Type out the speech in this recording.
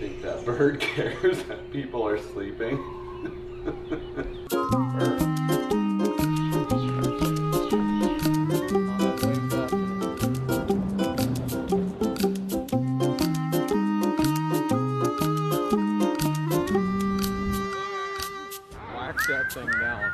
think that bird cares that people are sleeping? Wax that thing down.